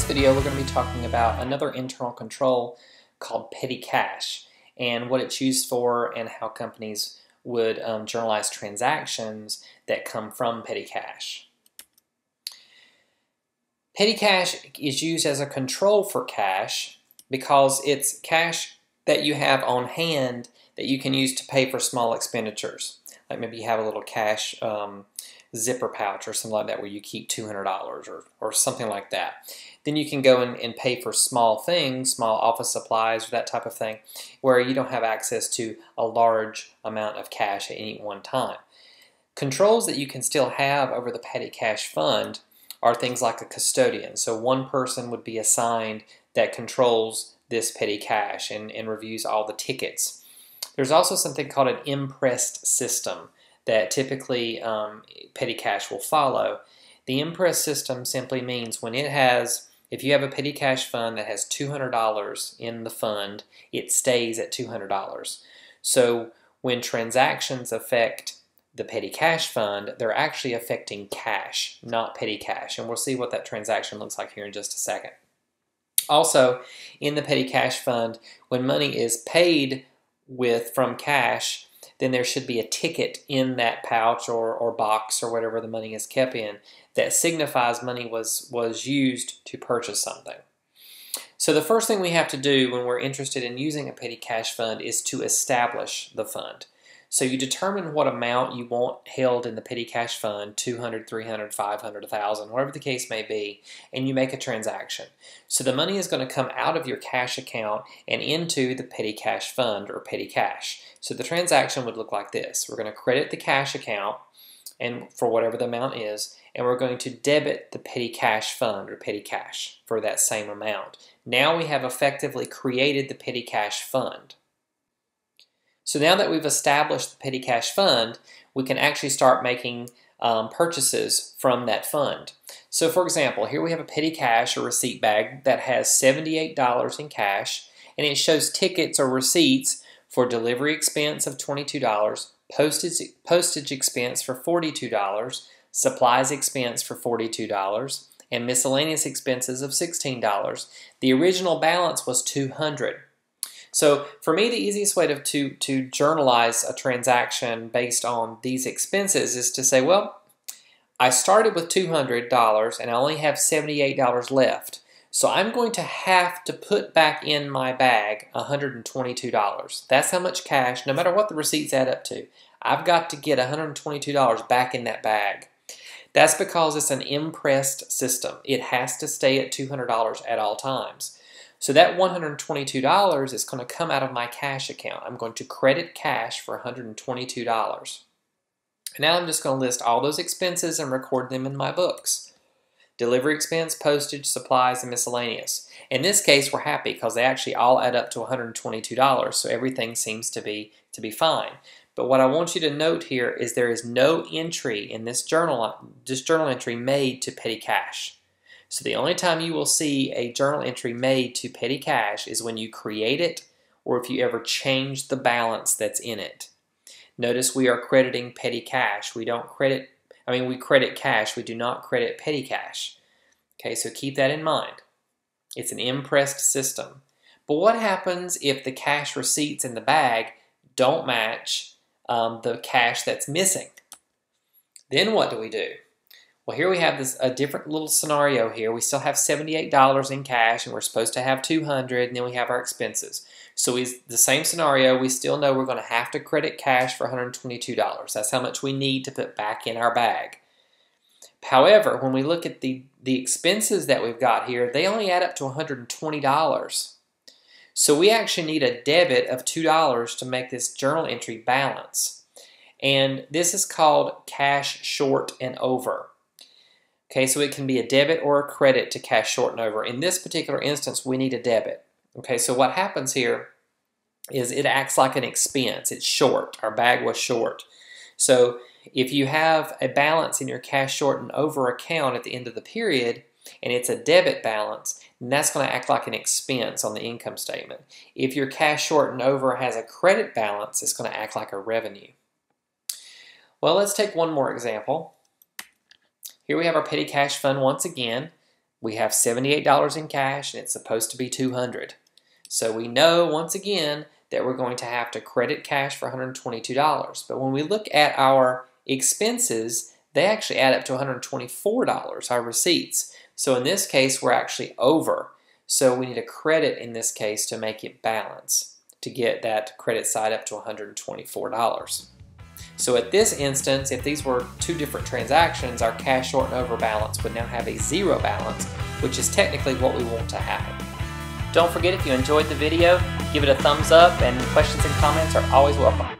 this video, we're going to be talking about another internal control called petty cash and what it's used for and how companies would um, journalize transactions that come from petty cash. Petty cash is used as a control for cash because it's cash that you have on hand that you can use to pay for small expenditures. Like maybe you have a little cash um, zipper pouch or something like that where you keep $200 or, or something like that. Then you can go and, and pay for small things, small office supplies or that type of thing, where you don't have access to a large amount of cash at any one time. Controls that you can still have over the petty cash fund are things like a custodian. So one person would be assigned that controls this petty cash and, and reviews all the tickets. There's also something called an imprest system that typically um, petty cash will follow. The imprest system simply means when it has, if you have a petty cash fund that has $200 in the fund, it stays at $200. So when transactions affect the petty cash fund, they're actually affecting cash, not petty cash. And we'll see what that transaction looks like here in just a second. Also, in the petty cash fund, when money is paid with from cash, then there should be a ticket in that pouch or, or box or whatever the money is kept in that signifies money was, was used to purchase something. So the first thing we have to do when we're interested in using a petty cash fund is to establish the fund. So you determine what amount you want held in the petty cash fund, 200, 300, 500, 1000, whatever the case may be, and you make a transaction. So the money is going to come out of your cash account and into the petty cash fund or petty cash. So the transaction would look like this. We're going to credit the cash account and for whatever the amount is, and we're going to debit the petty cash fund or petty cash for that same amount. Now we have effectively created the petty cash fund. So now that we've established the petty cash fund, we can actually start making um, purchases from that fund. So for example, here we have a petty cash or receipt bag that has $78 in cash and it shows tickets or receipts for delivery expense of $22, postage, postage expense for $42, supplies expense for $42, and miscellaneous expenses of $16. The original balance was 200 so for me, the easiest way to, to, to journalize a transaction based on these expenses is to say, well, I started with $200 and I only have $78 left. So I'm going to have to put back in my bag $122. That's how much cash, no matter what the receipts add up to, I've got to get $122 back in that bag. That's because it's an imprest system. It has to stay at $200 at all times. So that $122 is going to come out of my cash account. I'm going to credit cash for $122. And now I'm just going to list all those expenses and record them in my books. Delivery expense, postage, supplies, and miscellaneous. In this case, we're happy because they actually all add up to $122, so everything seems to be, to be fine. But what I want you to note here is there is no entry in this journal, this journal entry made to petty cash. So the only time you will see a journal entry made to petty cash is when you create it or if you ever change the balance that's in it. Notice we are crediting petty cash. We don't credit, I mean, we credit cash. We do not credit petty cash. Okay, so keep that in mind. It's an imprest system. But what happens if the cash receipts in the bag don't match um, the cash that's missing? Then what do we do? Well, here we have this a different little scenario here. We still have $78 in cash and we're supposed to have 200 and then we have our expenses. So it's the same scenario. We still know we're going to have to credit cash for $122. That's how much we need to put back in our bag. However, when we look at the, the expenses that we've got here, they only add up to $120. So we actually need a debit of $2 to make this journal entry balance. And this is called cash short and over. Okay, so it can be a debit or a credit to cash short and over. In this particular instance, we need a debit. Okay, so what happens here is it acts like an expense. It's short. Our bag was short. So if you have a balance in your cash short and over account at the end of the period, and it's a debit balance, then that's going to act like an expense on the income statement. If your cash short and over has a credit balance, it's going to act like a revenue. Well, let's take one more example. Here we have our petty cash fund once again. we have $78 in cash and it's supposed to be 200 So we know once again that we're going to have to credit cash for $122. But when we look at our expenses, they actually add up to $124, our receipts. So in this case, we're actually over. So we need a credit in this case to make it balance, to get that credit side up to $124. So at this instance, if these were two different transactions, our cash short and over balance would now have a zero balance, which is technically what we want to have. Don't forget if you enjoyed the video, give it a thumbs up and questions and comments are always welcome.